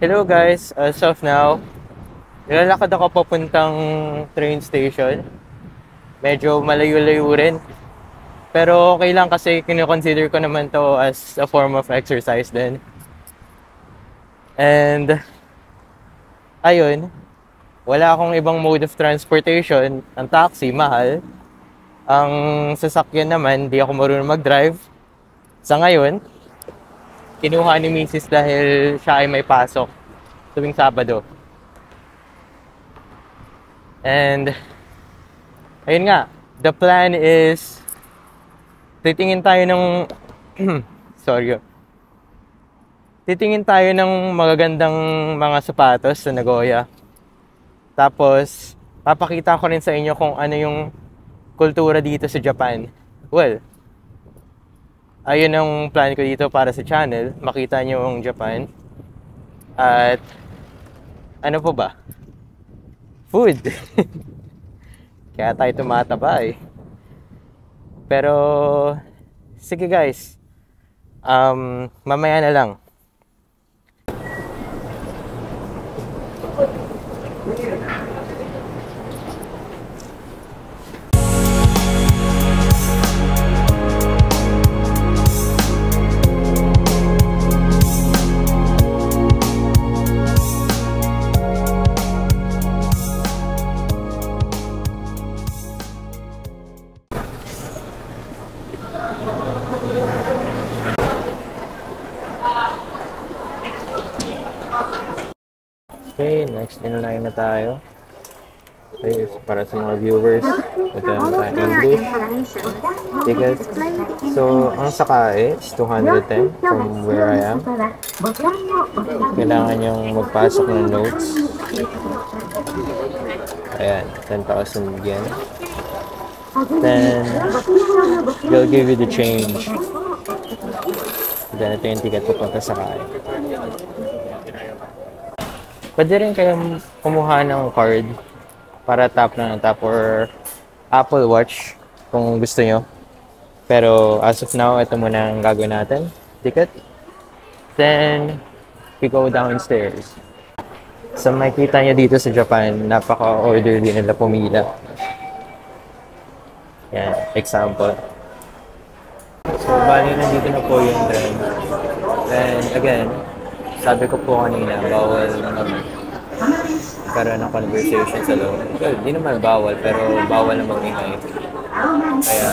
Hello guys, as of now, nilalakad ako papuntang train station. Medyo malayo-layo rin. Pero okay lang kasi kinoconsider ko naman to as a form of exercise din. And, ayun, wala akong ibang mode of transportation. Ang taxi, mahal. Ang sasakyan naman, di ako marunong mag-drive. Sa ngayon, kinuha ni Mrs. dahil siya ay may pasok tuwing Sabado. And, ayun nga, the plan is, titingin tayo ng, sorry, titingin tayo ng magagandang mga sapatos sa Nagoya. Tapos, papakita ko rin sa inyo kung ano yung kultura dito sa Japan. Well, ayun ang plan ko dito para sa channel. Makita nyo yung Japan. At ano po ba? Food. Kaya tayo tumataba eh. Pero sige guys. Um, mamaya na lang. Okay, na tayo. So para sa mga viewers, ito naman tayo English ticket. So, ang sakae is 210 from where I am. Kailangan niyong magpasok ng notes. Ayan, 10,000 yen. Then, they'll give you the change. Then, ito yung ticket papunta sa kaya. Pwede rin kayong kumuha ng card para tap na ng tap or Apple Watch kung gusto nyo. Pero as of now, ito muna ang gagawin natin. Ticket. Then, we go downstairs. So makikita nyo dito sa Japan, napaka-orderly nila pumila. Yan, example. So, bali nandito na po yung train. And again, sabi ko po kanina, bawal mag karoon ng conversation sa loob. Well, di naman bawal, pero bawal na mag-ingay. Kaya,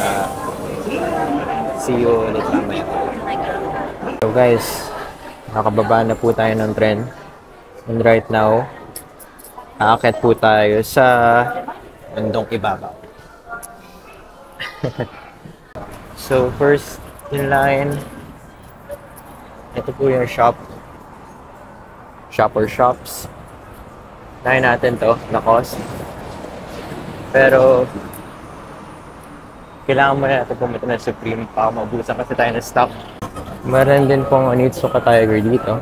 see you ulit mamaya. So guys, nakababa na po tayo ng tren. And right now, aakit po tayo sa Bandong Ibabaw. so first in line, ito po yung shop. Shop or shops. Nahin natin to, Lacoste. Pero, kailangan mo na natin pumunta ng Supreme para maubusan kasi tayo ng stock. Meron din pong Onitsuka Tiger dito.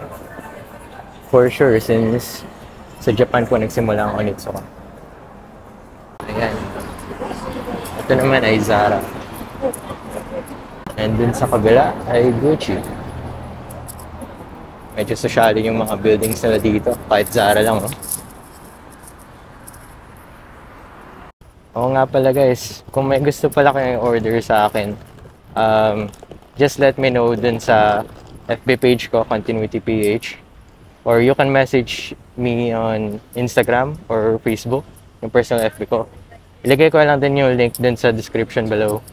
For sure, since sa Japan po nagsimula ang Onitsuka. Ayan. Ito naman ay Zara. And dun sa kabila ay Gucci. Medyo sosyali yung mga buildings nila dito. Kahit Zara lang, oh. Oo nga pala guys, kung may gusto pala kayong order sa akin, um, just let me know dun sa FB page ko, Continuity PH. Or you can message me on Instagram or Facebook, yung personal FB ko. Ilagay ko lang din yung link dun sa description below.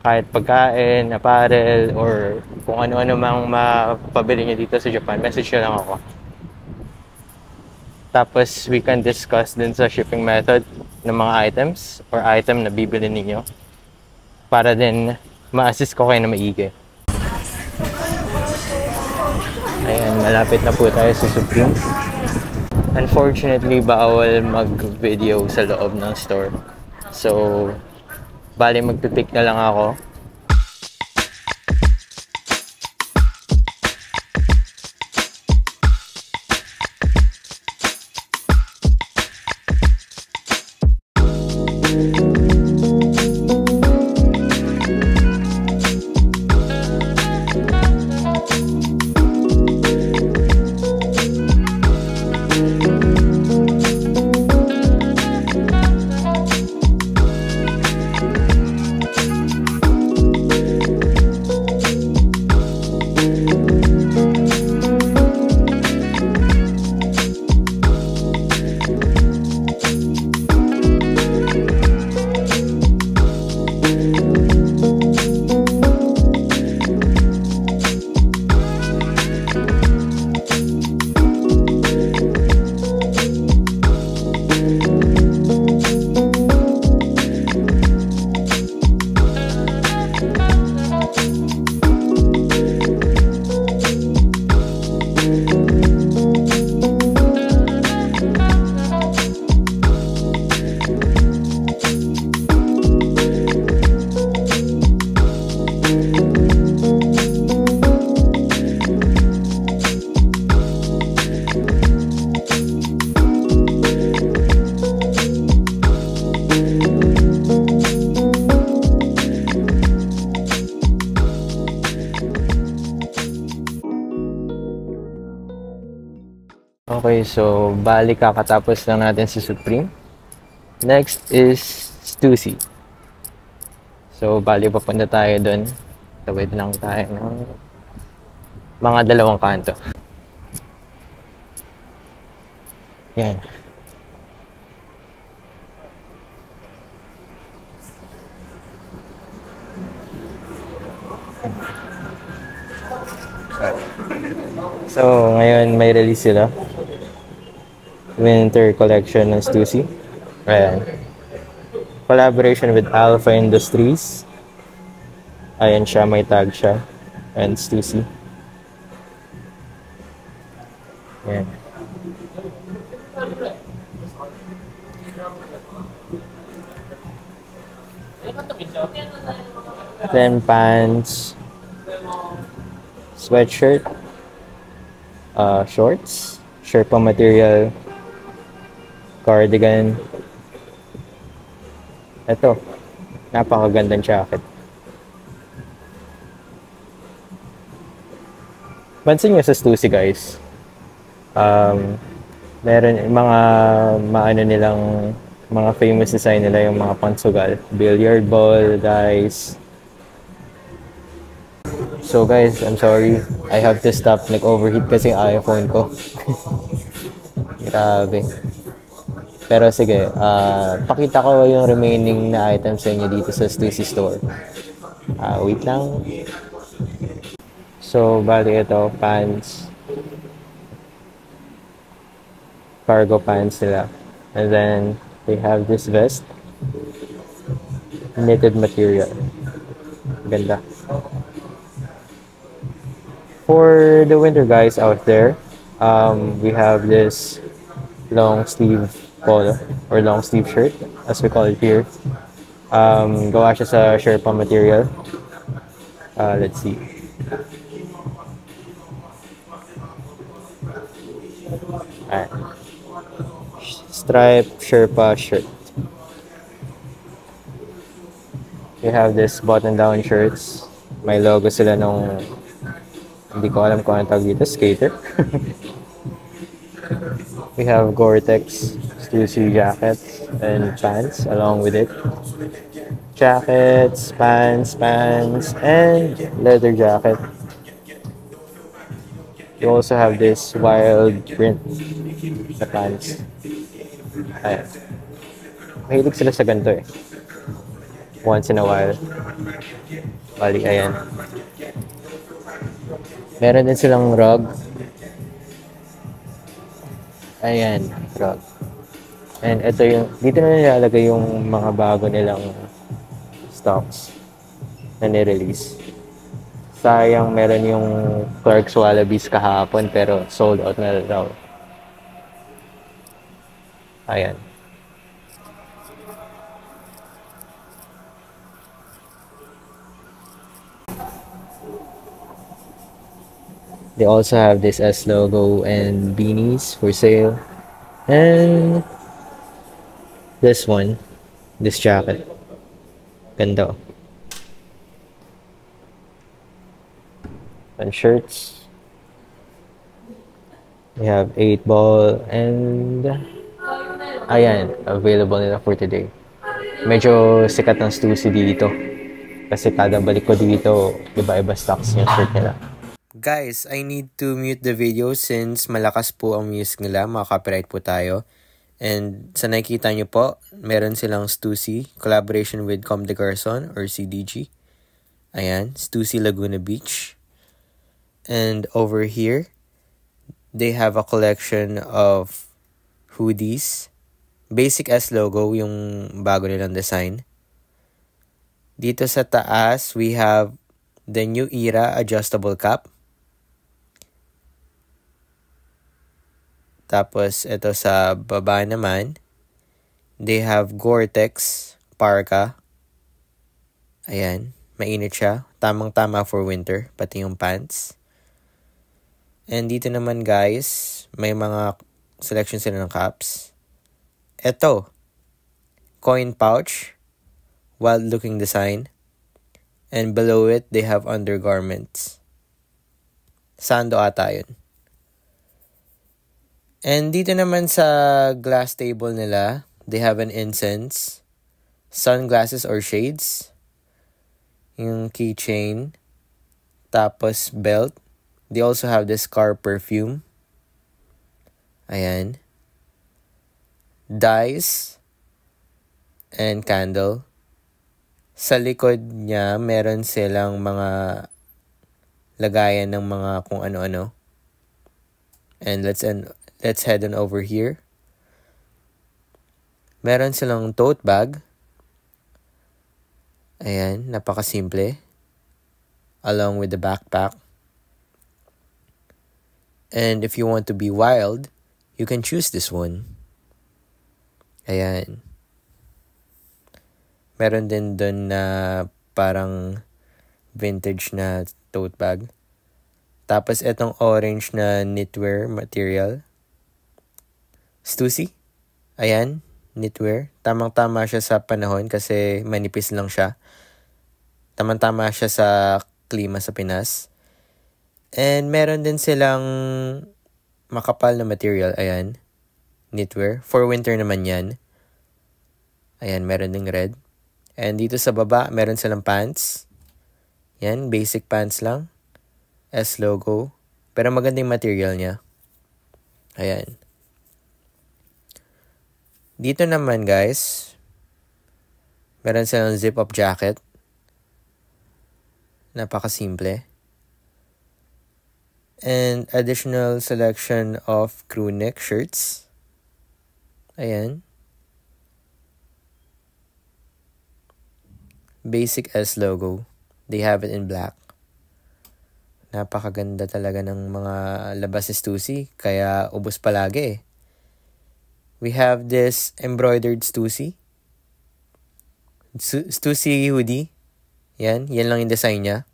Kahit pagkain, apparel, or kung ano-ano mang mapabili nyo dito sa Japan, message nyo lang ako. Tapos we can discuss din sa shipping method ng mga items or item na bibili ninyo para din ma-assist ko kayo na maigi. Ayan, malapit na po tayo sa Supreme. Unfortunately, bawal mag-video sa loob ng store. So, bali magpipick na lang ako so bali kakatapos lang natin si Supreme. Next is Stussy. So bali papunta tayo doon. Tawid lang tayo ng mga dalawang kanto. Yan. So, ngayon may release sila. Winter collection ng Stussy. Ayan. Collaboration with Alpha Industries. Ayan siya, may tag siya. And Stussy. Ayan. Then pants, sweatshirt, uh, shorts, Sherpa material, cardigan. Ito, napakagandang jacket. Pansin nyo sa Stussy guys, um, meron mga maano nilang mga famous design nila yung mga pangsugal. Billiard ball, dice. So guys, I'm sorry. I have to stop. Nag-overheat kasi yung iPhone ko. Grabe. Pero sige, uh, pakita ko yung remaining na items sa inyo dito sa Stussy Store. Uh, wait lang. So, bali ito, pants. Cargo pants nila. And then, they have this vest. Knitted material. Ganda. For the winter guys out there, um, we have this long sleeve polo or long sleeve shirt, as we call it here. Um, gawa siya sa Sherpa material. Uh, let's see. Alright. Stripe Sherpa shirt. We have this button-down shirts. May logo sila nung hindi ko alam kung ano tawag dito, skater. we have Gore-Tex Stussy jackets and pants along with it. Jackets, pants, pants, and leather jacket. You also have this wild print sa pants. Mahilig sila sa ganito eh. Once in a while. Bali, ayan. Meron din silang rug. Ayan, rug. And ito yung, dito na nilalagay yung mga bago nilang stocks na nirelease. Sayang meron yung Clark's Wallabies kahapon pero sold out na daw. Ayan. They also have this S logo and beanies for sale. And this one, this jacket. Ganda. And shirts. We have 8 ball and ayan, available nila for today. Medyo sikat ng Stussy dito. Kasi kada balik ko dito, iba-iba stocks yung shirt nila. Guys, I need to mute the video since malakas po ang music nila. Maka-copyright po tayo. And sa nakikita nyo po, meron silang Stussy, collaboration with Com de Garçon or CDG. Ayan, Stussy Laguna Beach. And over here, they have a collection of hoodies. Basic S logo, yung bago nilang design. Dito sa taas, we have the New Era Adjustable Cap. Tapos, ito sa baba naman, they have Gore-Tex Parka. Ayan, mainit siya. Tamang-tama for winter, pati yung pants. And dito naman guys, may mga selection sila ng caps. Ito, coin pouch, wild looking design. And below it, they have undergarments. Sando ata yun. And dito naman sa glass table nila, they have an incense, sunglasses or shades, yung keychain, tapos belt. They also have this car perfume. Ayan. Dice and candle. Sa likod niya, meron silang mga lagayan ng mga kung ano-ano. And let's end Let's head on over here. Meron silang tote bag. Ayan, napakasimple. Along with the backpack. And if you want to be wild, you can choose this one. Ayan. Meron din doon na parang vintage na tote bag. Tapos itong orange na knitwear material. Stussy. Ayan, knitwear. Tamang-tama siya sa panahon kasi manipis lang siya. Tamang-tama siya sa klima sa Pinas. And meron din silang makapal na material. Ayan, knitwear. For winter naman yan. Ayan, meron ding red. And dito sa baba, meron silang pants. Yan, basic pants lang. S logo. Pero magandang material niya. Ayan. Dito naman guys, meron silang zip-up jacket. Napakasimple. And additional selection of crew neck shirts. Ayan. Basic S logo. They have it in black. Napakaganda talaga ng mga labas ni Stussy. Kaya ubos palagi eh we have this embroidered Stussy. Stussy hoodie. Yan. Yan lang yung design niya.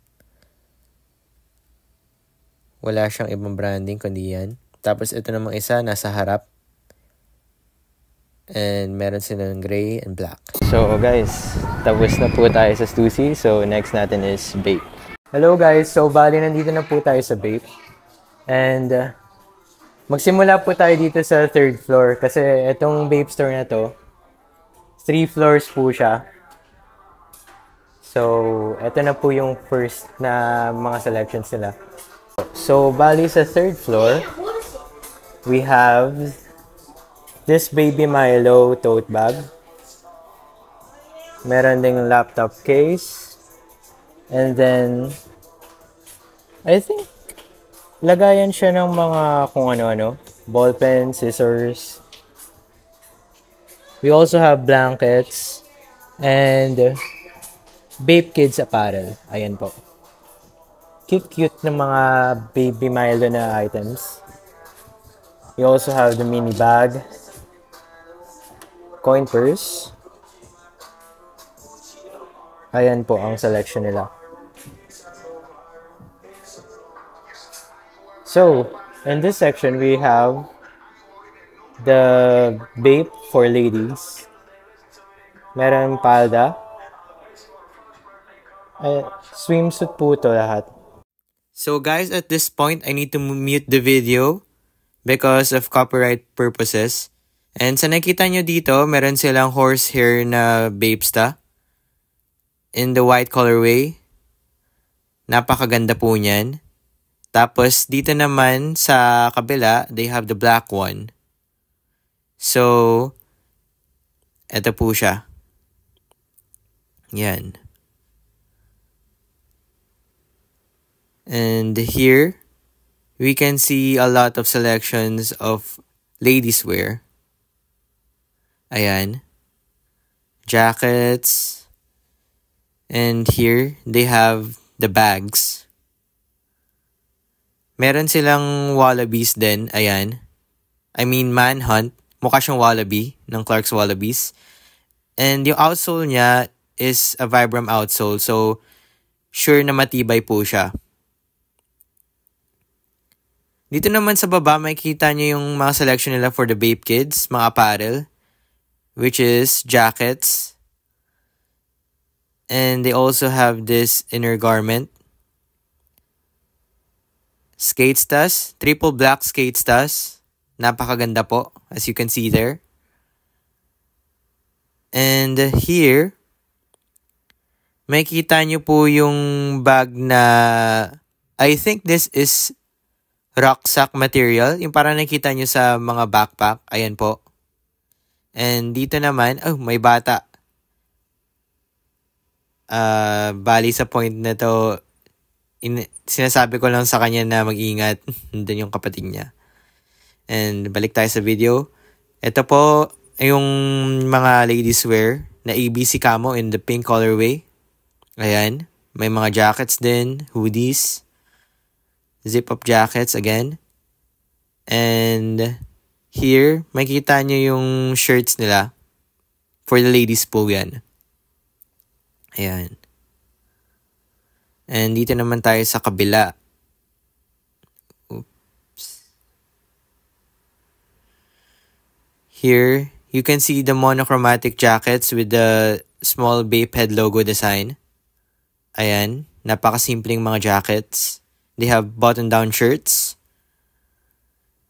Wala siyang ibang branding kundi yan. Tapos ito namang isa, nasa harap. And meron silang gray and black. So guys, tapos na po tayo sa Stussy. So next natin is Bape. Hello guys, so bali nandito na po tayo sa Bape. And uh, Magsimula po tayo dito sa third floor kasi itong vape store na to, three floors po siya. So, ito na po yung first na mga selections nila. So, bali sa third floor, we have this Baby Milo tote bag. Meron ding laptop case. And then, I think lagayan siya ng mga kung ano-ano. Ballpen, scissors. We also have blankets and Babe Kids apparel. Ayan po. Cute-cute ng mga baby Milo na items. We also have the mini bag, coin purse. Ayan po ang selection nila. So, in this section, we have the vape for ladies. Meron palda. Uh, swimsuit po to lahat. So guys, at this point, I need to mute the video because of copyright purposes. And sa nakita nyo dito, meron silang horsehair na Bapesta in the white colorway. Napakaganda po niyan. Tapos, dito naman sa kabila, they have the black one. So, eto po siya. Yan. And here, we can see a lot of selections of ladies wear. Ayan. Jackets. And here, they have the bags. Meron silang wallabies din, ayan. I mean, manhunt. Mukha siyang wallaby ng Clark's Wallabies. And yung outsole niya is a Vibram outsole. So, sure na matibay po siya. Dito naman sa baba, makikita niyo yung mga selection nila for the Babe Kids, mga apparel. Which is jackets. And they also have this inner garment skate stars, triple black skate stars. Napakaganda po, as you can see there. And here, makita nyo po yung bag na I think this is rucksack material. Yung parang nakita nyo sa mga backpack. Ayan po. And dito naman, oh, may bata. Uh, bali sa point na to, in, sinasabi ko lang sa kanya na mag-ingat. Nandun yung kapatid niya. And balik tayo sa video. Ito po, yung mga ladies wear na ABC camo in the pink colorway. Ayan. May mga jackets din, hoodies zip-up jackets again. And here, makita nyo yung shirts nila. For the ladies po yan. Ayan. And dito naman tayo sa kabila. Oops. Here, you can see the monochromatic jackets with the small Bape head logo design. Ayan, napakasimpleng mga jackets. They have button-down shirts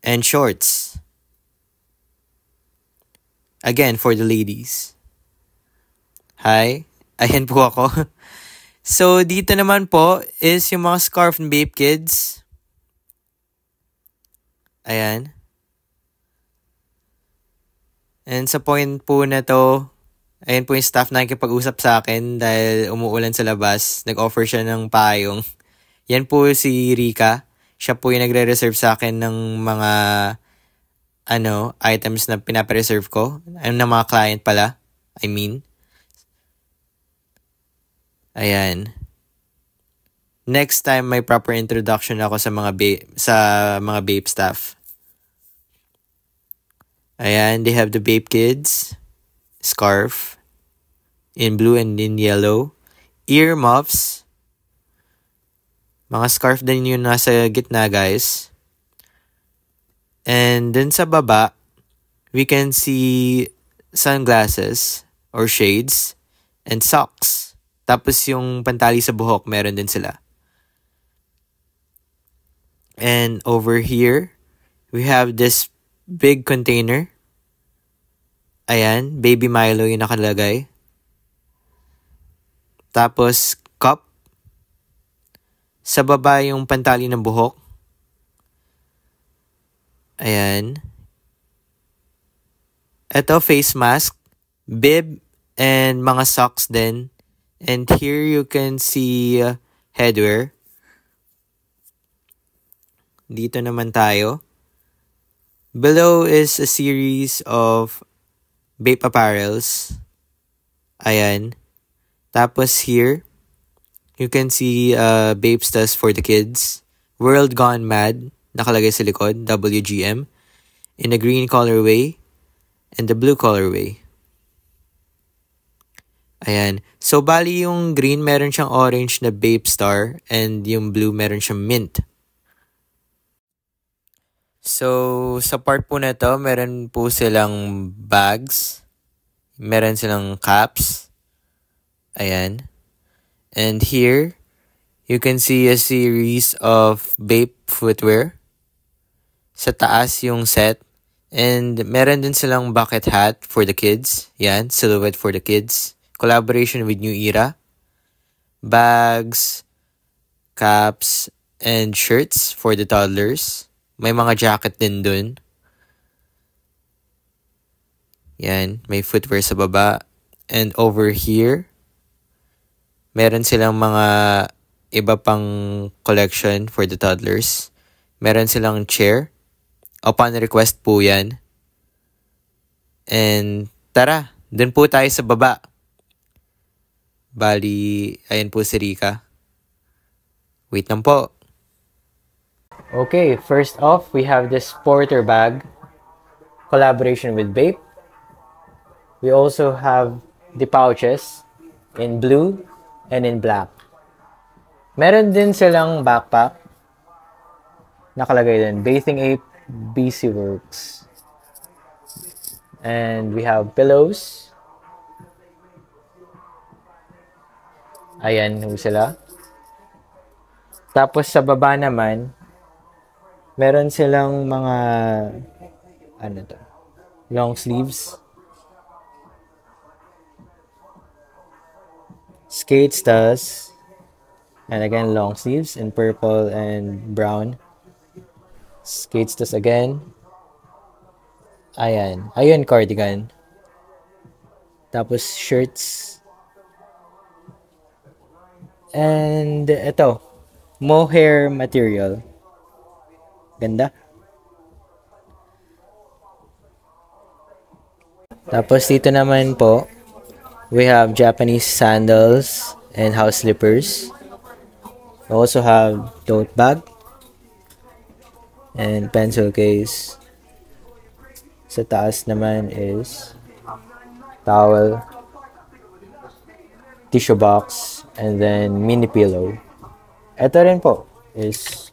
and shorts. Again, for the ladies. Hi, ayan po ako. So, dito naman po is yung mga scarf and Babe Kids. Ayan. And sa point po na to, ayan po yung staff na nakikipag-usap sa akin dahil umuulan sa labas. Nag-offer siya ng payong. Yan po si Rika. Siya po yung nagre-reserve sa akin ng mga ano, items na pinapareserve ko. Ano ng mga client pala. I mean. Ayan. Next time may proper introduction ako sa mga ba- sa mga Bape staff. Ayan, they have the Bape Kids scarf in blue and in yellow. Ear muffs mga scarf din yung nasa gitna, guys. And then sa baba, we can see sunglasses or shades and socks. Tapos yung pantali sa buhok, meron din sila. And over here, we have this big container. Ayan, baby Milo yung nakalagay. Tapos sa baba yung pantali ng buhok. Ayan. Ito, face mask, bib, and mga socks din. And here you can see uh, headwear. Dito naman tayo. Below is a series of Bape apparels. Ayan. Tapos here, You can see uh, Babestas for the kids. World Gone Mad, nakalagay sa likod, WGM. In the green colorway and the blue colorway. Ayan. So, bali yung green, meron siyang orange na Bape Star and yung blue, meron siyang mint. So, sa part po na to, meron po silang bags. Meron silang caps. Ayan. And here, you can see a series of Bape footwear. Sa taas yung set. And meron din silang bucket hat for the kids. Yan, silhouette for the kids. Collaboration with New Era. Bags, caps, and shirts for the toddlers. May mga jacket din dun. Yan, may footwear sa baba. And over here, Meron silang mga iba pang collection for the toddlers. Meron silang chair. Upon request po yan. And tara, dun po tayo sa baba. Bali, ayan po si Rika. Wait lang po. Okay, first off, we have this Porter bag. Collaboration with Bape. We also have the pouches in blue and in black. Meron din silang backpack. Nakalagay din, Bathing Ape BC Works. And we have pillows. Ayan ho sila. Tapos sa baba naman, meron silang mga ano to? Long sleeves. Skates tas. And again, long sleeves in purple and brown. Skates tas again. Ayan. Ayun, cardigan. Tapos, shirts. And, ito. Mohair material. Ganda. Tapos, dito naman po, we have Japanese sandals and house slippers. We also have tote bag and pencil case. Sa taas naman is towel, tissue box, and then mini pillow. Ito rin po is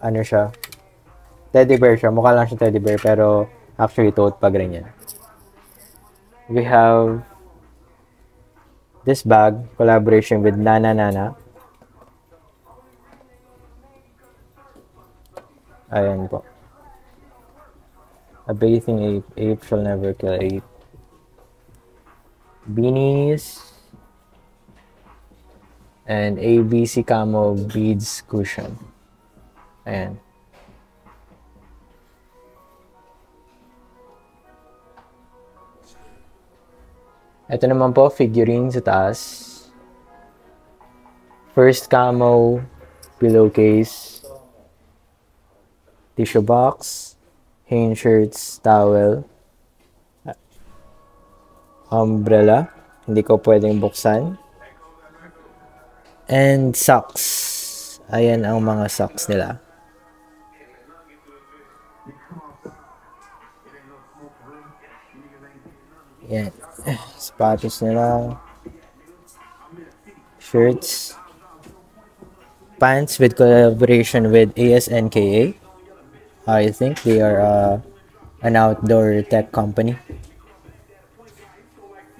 ano siya teddy bear siya. Mukha lang siya teddy bear pero actually tote bag rin yan. We have this bag, collaboration with Nana Nana. Ayan po. A bathing ape. Ape shall never kill ape. Beanies. And ABC Camo Beads Cushion. Ayan. Ito naman po, figurine sa taas. First camo, pillowcase, tissue box, hanging shirts, towel, umbrella, hindi ko pwedeng buksan, and socks. Ayan ang mga socks nila. Yan. Sapatos nila. Shirts. Pants with collaboration with ASNKA. I think they are uh, an outdoor tech company.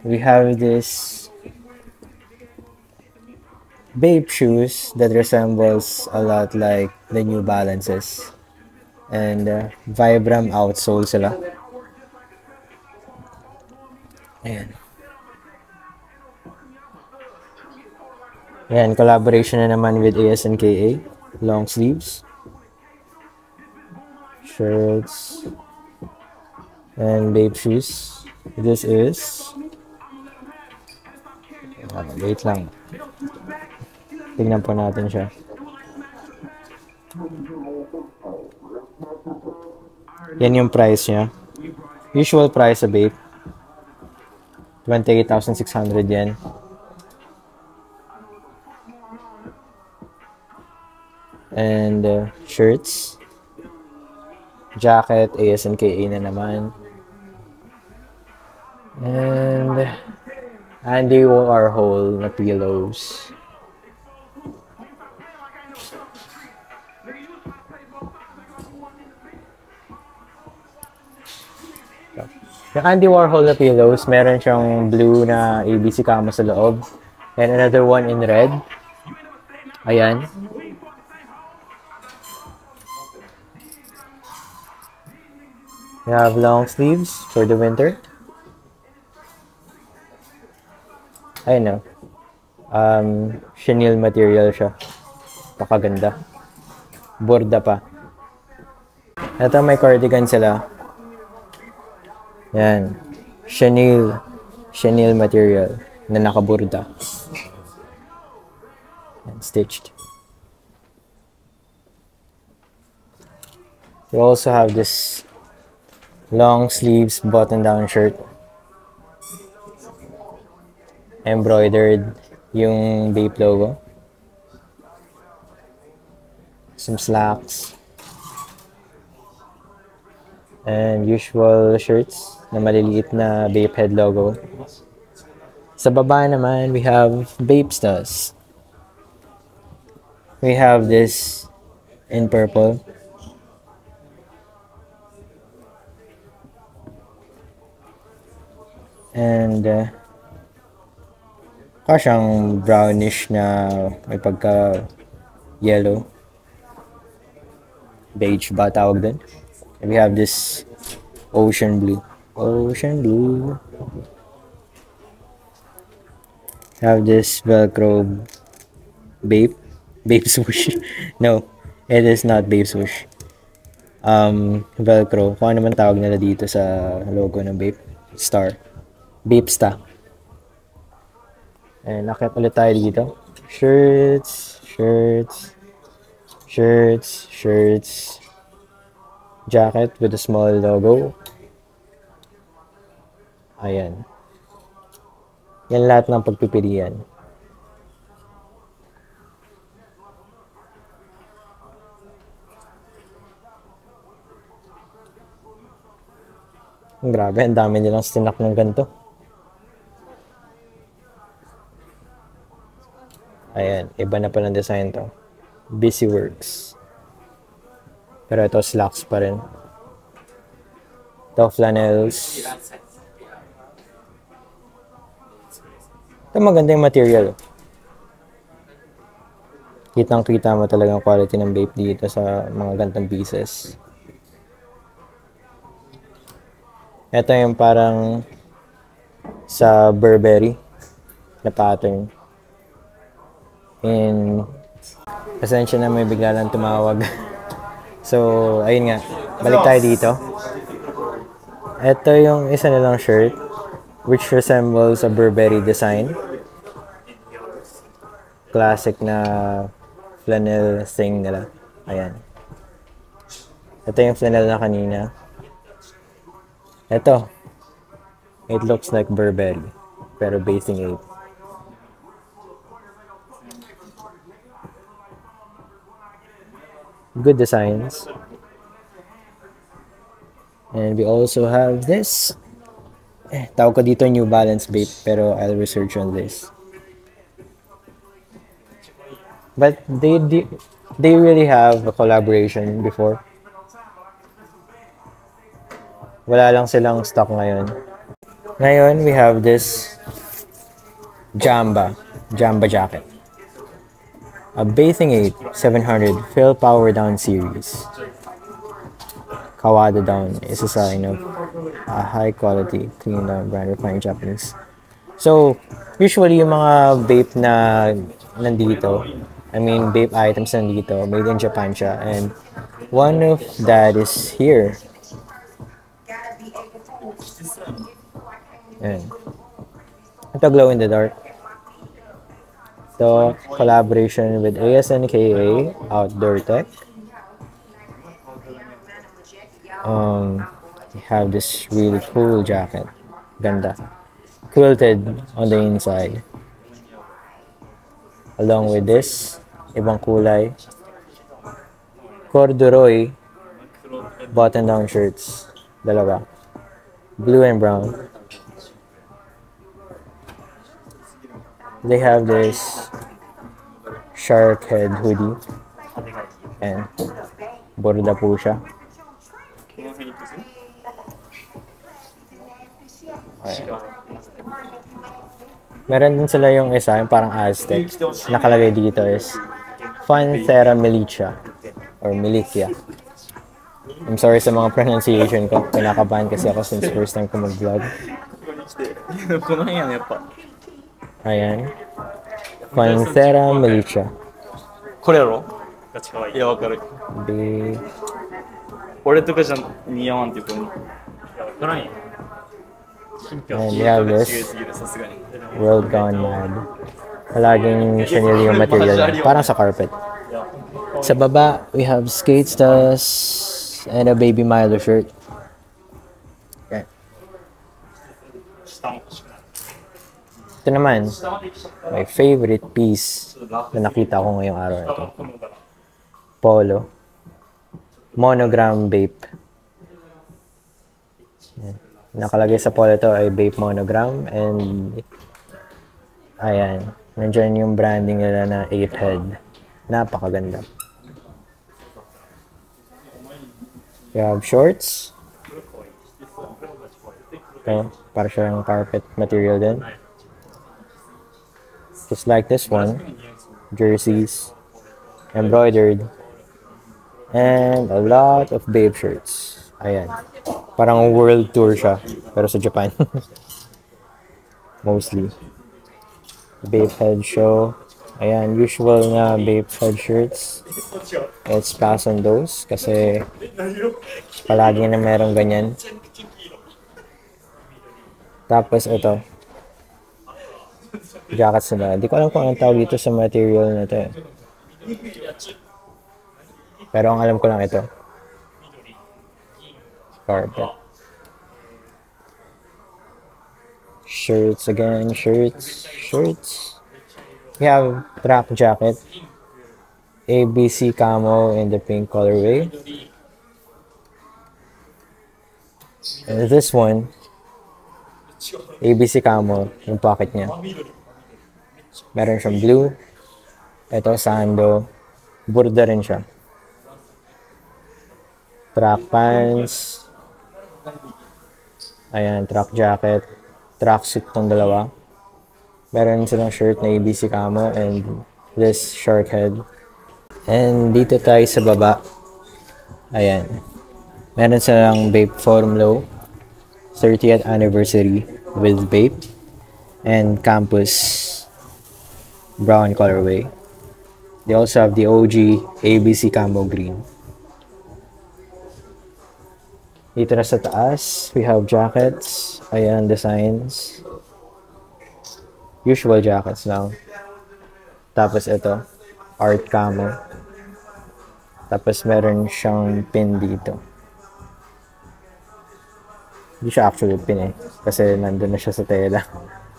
We have this Babe shoes that resembles a lot like the New Balances. And uh, Vibram outsole sila. Ayan. Ayan, collaboration na naman with ASNKA. Long sleeves. Shirts. And babe shoes. This is... Wait lang. Tingnan po natin siya. Yan yung price niya. Usual price sa Bape. 28,600 yen. And uh, shirts. Jacket, ASNKA na naman. And Andy Warhol na pillows. Yung Andy Warhol na pillows, meron siyang blue na ABC camo sa loob. And another one in red. Ayan. We have long sleeves for the winter. Ayun na. Um, chenille material siya. Pakaganda. Borda pa. Ito may cardigan sila. Yan. Chenille. Chenille material na nakaburda. And stitched. We also have this long sleeves button down shirt. Embroidered yung Bape logo. Some slacks. And usual shirts na maliliit na Bape head logo. Sa baba naman, we have Bape Stars. We have this in purple. And uh, kasyang brownish na may pagka yellow. Beige ba tawag din? We have this ocean blue. Ocean blue. Have this Velcro Babe. Babe swoosh. no, it is not Babe swoosh. Um, Velcro. Kung ano man tawag nila dito sa logo ng Babe. Star. Babe Sta. And nakit ulit tayo dito. Shirts, shirts, shirts, shirts, jacket with a small logo. Ayan. Yan lahat ng pagpipilian. Grabe, ang dami nilang stinak ng ganito. Ayan, iba na pa ng design to. Busy Works. Pero ito, slacks pa rin. Ito, flannels. Ito, maganda yung material. Kitang-kita mo talaga ang quality ng vape dito sa mga gantong pieces. Ito yung parang sa Burberry na pattern. And pasensya na may bigla lang tumawag. so, ayun nga. Balik tayo dito. Ito yung isa nilang shirt which resembles a Burberry design. Classic na flannel thing nila. Ayan. Ito yung flannel na kanina. Ito. It looks like Burberry. Pero basing 8. Good designs. And we also have this. Eh, tawag ko dito New Balance Bape, pero I'll research on this. But they, they, really have a collaboration before. Wala lang silang stock ngayon. Ngayon, we have this Jamba, Jamba jacket. A Bathing 8 700 Fill Power Down series. Kawada Down is a sign of a high quality, clean down brand refined Japanese. So, usually yung mga vape na nandito, I mean vape items nandito, made in Japan siya. And one of that is here. Ayan. Ito glow in the dark. So, collaboration with ASNKA, Outdoor Tech. Um, we have this really cool jacket. Ganda. Quilted on the inside. Along with this, ibang kulay. Corduroy button-down shirts. Dalawa. Blue and brown. They have this shark head hoodie. And borda po siya. Ayan. Meron din sila yung isa, yung parang Aztec. Nakalagay dito is Fanthera Militia or Militia. I'm sorry sa mga pronunciation ko. Kinakabahan kasi ako since first time ko mag-vlog. この辺やねやっぱ Ayan. Fanthera Militia. これやろいやわかる Big 俺とかじゃ似合わんっていう子に And we have 違い this すぎるさすがに World Gone Mad. Palaging chenille yung material. niya. Parang sa carpet. Sa baba, we have skate stars and a baby Milo shirt. Okay. Ito naman, my favorite piece na nakita ko ngayong araw na ito. Polo. Monogram Vape. Yan. Nakalagay sa polo to ay Vape Monogram and ayan, nandiyan yung branding nila na 8 head. Napakaganda. We have shorts. Okay, para siyang carpet material din. Just like this one. Jerseys. Embroidered. And a lot of babe shirts. Ayan. Parang world tour siya. Pero sa Japan. Mostly. Babe head show. Ayan, usual na babe head shirts. Let's pass on those kasi palagi na merong ganyan. Tapos ito. Jackets nila. Hindi ko alam kung anong tawag dito sa material na ito. eh. Pero ang alam ko lang ito. Carpet. Shirts again, shirts, shirts. We have track jacket. ABC camo in the pink colorway. And this one, ABC camo, yung pocket niya. Meron siyang blue. Ito, sando. Burda rin siya. Track pants. Ayan, track jacket. Track suit tong dalawa. Meron silang shirt na ABC camo and this shark head. And dito tayo sa baba. Ayan. Meron silang Bape Forum Low. 30th anniversary with Bape. And Campus brown colorway. They also have the OG ABC Camo Green. Dito na sa taas, we have jackets. Ayan, designs. Usual jackets lang. Tapos ito, art camo. Tapos meron siyang pin dito. Hindi siya actually pin eh. Kasi nandun na siya sa tela.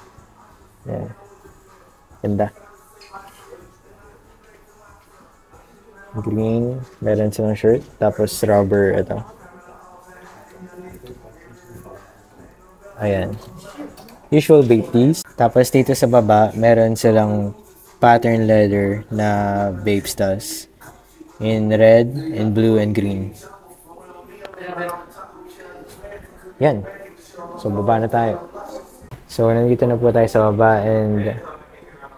Ayan. Ganda. Green. Meron silang shirt. Tapos rubber ito. Ayan. Usual vape tees. Tapos dito sa baba, meron silang pattern leather na vape studs. In red, in blue, and green. Yan. So, baba na tayo. So, nandito na po tayo sa baba and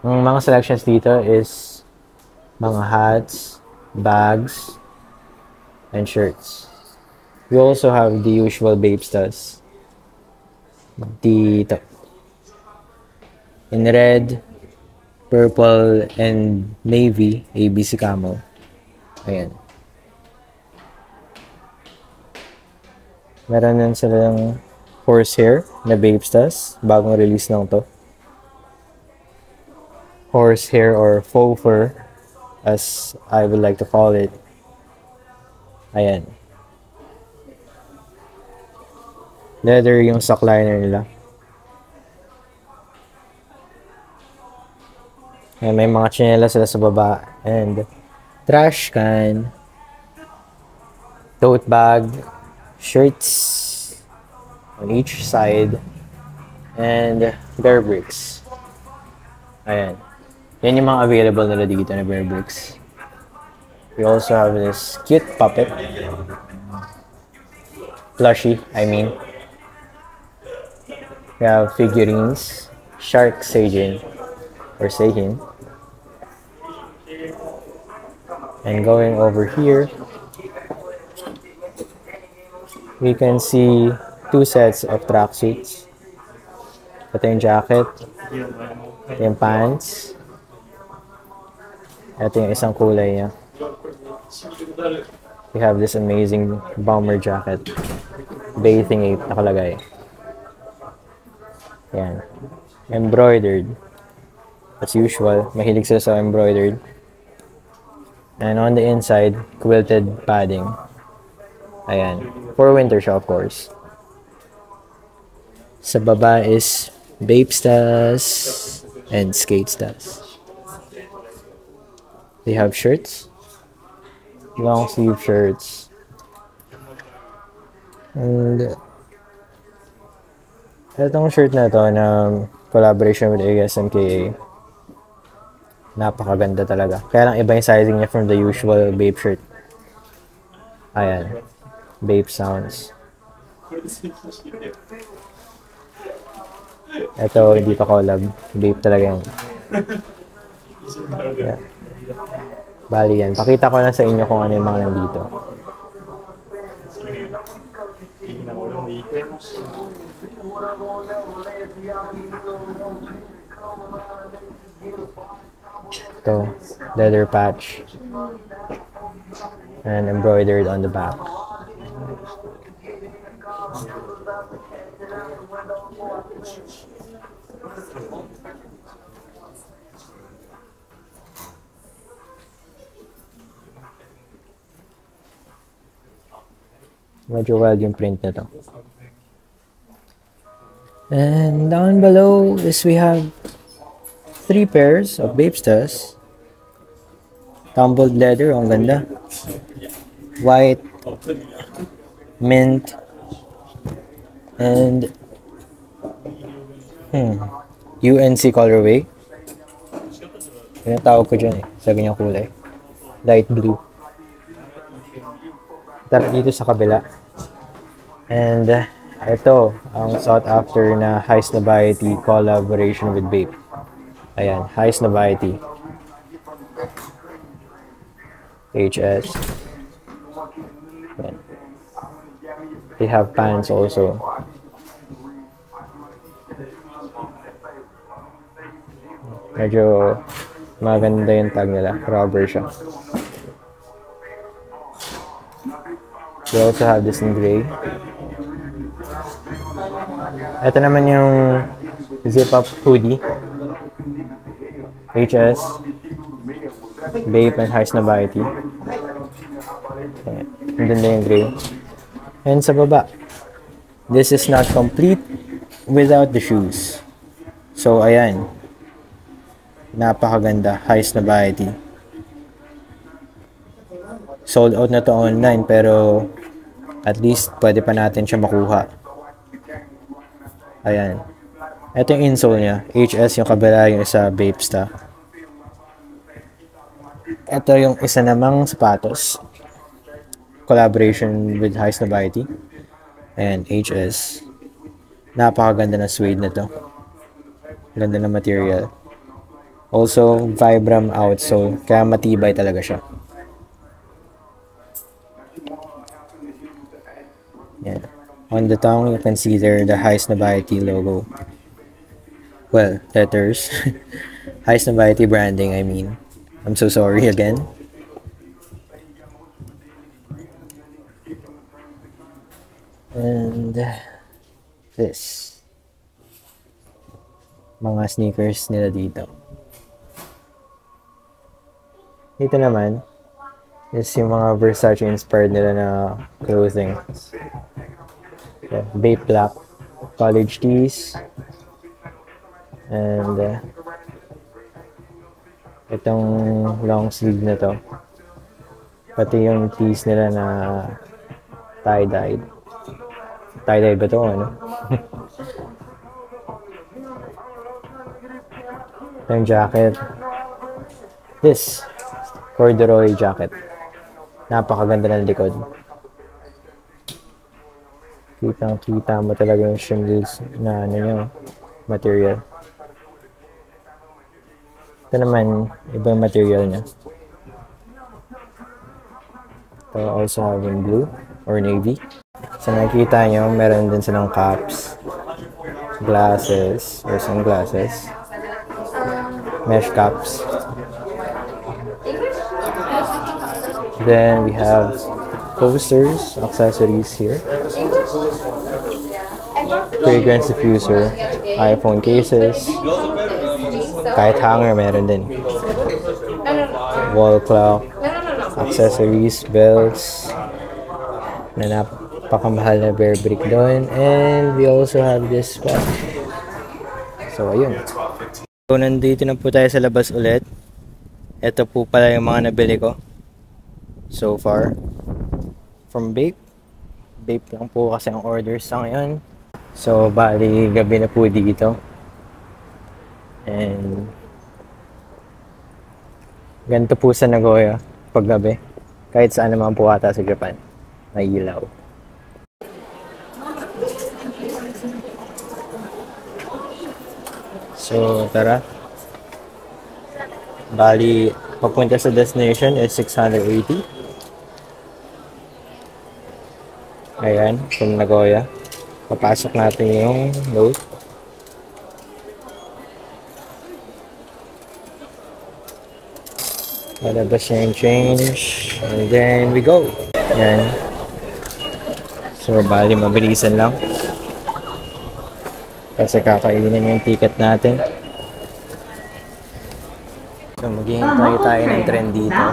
ang mga selections dito is mga hats, bags, and shirts. We also have the usual babe studs. Dito. In red, purple, and navy, ABC camo. Ayan. Meron din silang horsehair na babe studs. Bagong release lang to. Horsehair or faux fur as I would like to call it. Ayan. Leather yung sock liner nila. Ayan, may mga chinela sila sa baba. And trash can, tote bag, shirts on each side, and bear bricks. Ayan. Yan yung mga available nila dito na bear bricks. We also have this cute puppet. Plushie, I mean. We have figurines. Shark Seijin. Or Seihin. And going over here, we can see two sets of tracksuits. Ito yung jacket. Ito yung pants. Ito yung isang kulay niya. We have this amazing bomber jacket. Bathing ape nakalagay. Yan. Embroidered. As usual, mahilig sila sa embroidered. And on the inside, quilted padding. Ayan. For winter siya, of course. Sa baba is Bape Stas and Skate Stas. They have shirts. Long sleeve shirts. And itong shirt na to na collaboration with ASMKA. Napakaganda talaga. Kaya lang iba yung sizing niya from the usual Bape shirt. Ayan. Bape sounds. Ito, hindi pa collab. Bape talaga yan. Yeah. Bali yan. Pakita ko lang sa inyo kung ano yung mga nandito. Ito, leather patch. And embroidered on the back. Medyo wild yung print na to. And down below is we have three pairs of Bapestas. Tumbled leather, ang ganda. White, mint, and hmm, UNC colorway. Yan ang tawag ko dyan eh, sa ganyang kulay. Light blue. Tara dito sa kabila. And uh, ito, ang sought after na High Snobiety collaboration with Bape. Ayan, High Snobiety. HS. Ayan. They have pants also. Medyo maganda yung tag nila. Rubber siya. We also have this in gray. Ito naman yung zip-up hoodie. HS. Bape and High Snobiety. Ayan. Ang ganda yung gray. And sa baba, this is not complete without the shoes. So, ayan. Napakaganda. High Snobiety. Sold out na to online pero at least pwede pa natin siya makuha. Ayan. Ito yung insole niya. HS yung kabila, yung isa Bapesta. Ito yung isa namang sapatos. Collaboration with High Snobiety. And HS. Napakaganda na suede na to. Ganda na material. Also, Vibram outsole. Kaya matibay talaga siya. Yan. On the tongue, you can see there the High Snobiety logo. Well, letters. High Snobiety branding, I mean. I'm so sorry again. And this. Mga sneakers nila dito. Dito naman is yung mga Versace inspired nila na clothing. Yeah, Bape Black, college tees, and uh, itong long sleeve na to. Pati yung tees nila na tie-dyed. Tie-dyed ba to? Ano? Yung jacket. This, corduroy jacket. Napakaganda ng likod. Kitang-kita mo talaga yung shingles na ano nyo, material. Ito naman, ibang material niya. Ito also having blue or navy. So nakikita nyo, meron din silang caps, glasses or sunglasses, mesh caps. Then we have posters, accessories here. Fragrance diffuser, iPhone cases, kahit hanger meron din. Wall clock, accessories, belts, na napakamahal na bear brick doon. And we also have this watch. So, ayun. So, nandito na po tayo sa labas ulit. Ito po pala yung mga nabili ko. So far. From Bape. Bape lang po kasi ang orders sa ngayon. So, bali, gabi na po dito. And, ganito po sa Nagoya pag gabi. Kahit saan naman po ata sa Japan. May ilaw. So, tara. Bali, papunta sa destination is 680. Ayan, from Nagoya. Papasok natin yung note. Lalabas niya yung change. And then we go. Yan. So, bali, mabilisan lang. Kasi kakainin yung ticket natin. So, maghihintay ah, tayo ng trend dito.